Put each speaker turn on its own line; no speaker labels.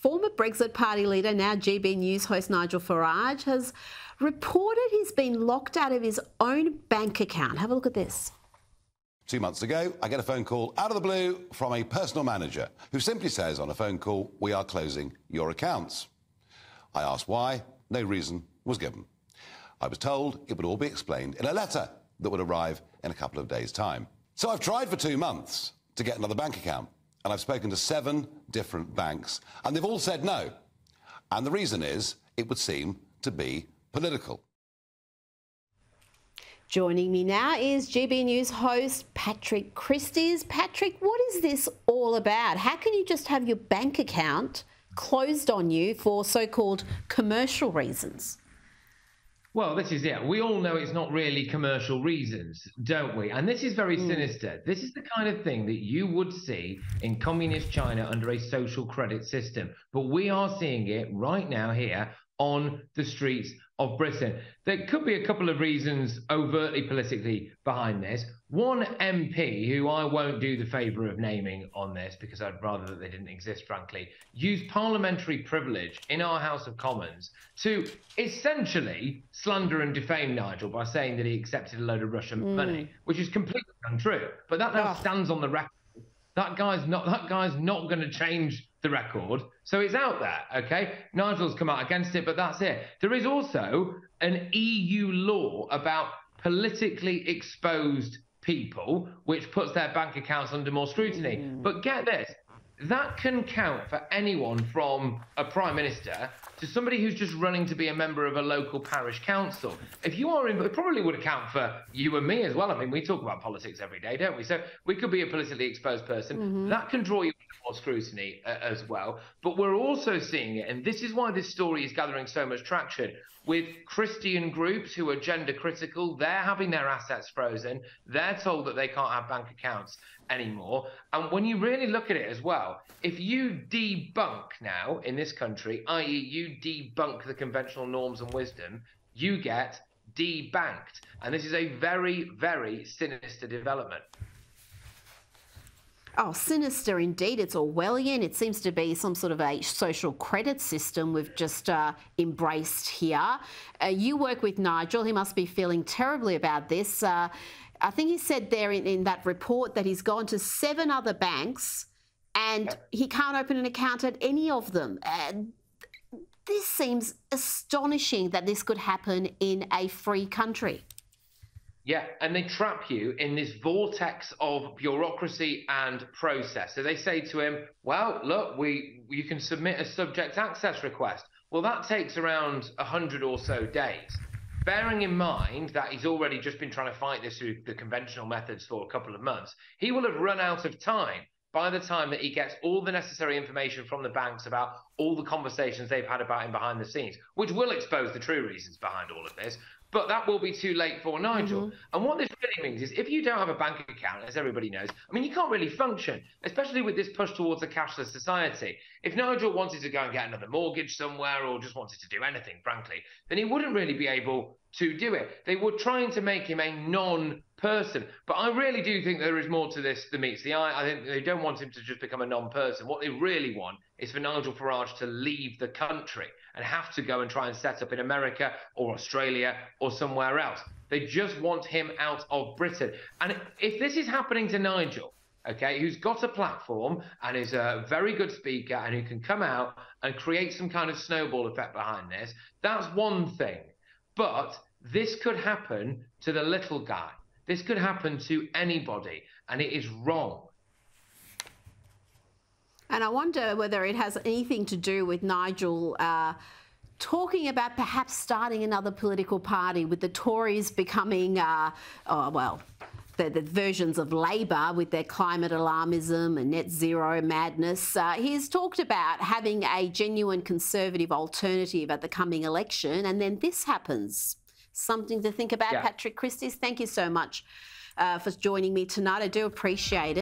former Brexit Party leader, now GB News host Nigel Farage, has reported he's been locked out of his own bank account. Have a look at this.
Two months ago, I get a phone call out of the blue from a personal manager who simply says on a phone call, We are closing your accounts. I asked why, no reason was given. I was told it would all be explained in a letter that would arrive in a couple of days' time. So I've tried for two months to get another bank account, and I've spoken to seven different banks, and they've all said no. And the reason is it would seem to be political.
Joining me now is GB News host Patrick Christys. Patrick, what is this all about? How can you just have your bank account closed on you for so called commercial reasons?
Well, this is it. We all know it's not really commercial reasons, don't we? And this is very mm. sinister. This is the kind of thing that you would see in communist China under a social credit system. But we are seeing it right now here on the streets of Britain. There could be a couple of reasons overtly politically behind this. One MP, who I won't do the favour of naming on this because I'd rather that they didn't exist, frankly, used parliamentary privilege in our House of Commons to essentially slander and defame Nigel by saying that he accepted a load of Russian mm. money, which is completely untrue. But that now oh. stands on the record. That guy's not that guy's not going to change the record. So it's out there, okay? Nigel's come out against it, but that's it. There is also an EU law about politically exposed people, which puts their bank accounts under more scrutiny. Mm. But get this that can count for anyone from a prime minister to somebody who's just running to be a member of a local parish council. If you are in, it probably would account for you and me as well. I mean, we talk about politics every day, don't we? So we could be a politically exposed person. Mm-hmm. That can draw you more scrutiny uh, as well. But we're also seeing it, and this is why this story is gathering so much traction with Christian groups who are gender critical. They're having their assets frozen. They're told that they can't have bank accounts anymore. And when you really look at it as well, if you debunk now in this country, i.e., you debunk the conventional norms and wisdom, you get debanked. And this is a very, very sinister development.
Oh, sinister indeed. It's Orwellian. It seems to be some sort of a social credit system we've just uh, embraced here. Uh, you work with Nigel. He must be feeling terribly about this. Uh, I think he said there in, in, that report that he's gone to seven other banks and he can't open an account at any of them. And this seems astonishing that this could happen in a free country.
Yeah, and they trap you in this vortex of bureaucracy and process. So they say to him, "Well, look, we you can submit a subject access request. Well, that takes around hundred or so days." Bearing in mind that he's already just been trying to fight this through the conventional methods for a couple of months, he will have run out of time by the time that he gets all the necessary information from the banks about all the conversations they've had about him behind the scenes, which will expose the true reasons behind all of this. But that will be too late for Nigel. Mm-hmm. And what this really means is if you don't have a bank account, as everybody knows, I mean, you can't really function, especially with this push towards a cashless society. If Nigel wanted to go and get another mortgage somewhere or just wanted to do anything, frankly, then he wouldn't really be able to do it. They were trying to make him a non person. But I really do think there is more to this than meets the eye. I think they don't want him to just become a non person. What they really want is for Nigel Farage to leave the country and have to go and try and set up in America or Australia or somewhere else. They just want him out of Britain. And if this is happening to Nigel, okay, who's got a platform and is a very good speaker and who can come out and create some kind of snowball effect behind this, that's one thing. But this could happen to the little guy. This could happen to anybody, and it is wrong.
And I wonder whether it has anything to do with Nigel uh, talking about perhaps starting another political party with the Tories becoming, uh, oh, well, the, the, versions of Labor with their climate alarmism and net zero madness. Uh, he's talked about having a genuine conservative alternative at the coming election, and then this happens. Something to think about, yeah. Patrick Christys. Thank you so much uh, for joining me tonight. I do appreciate it.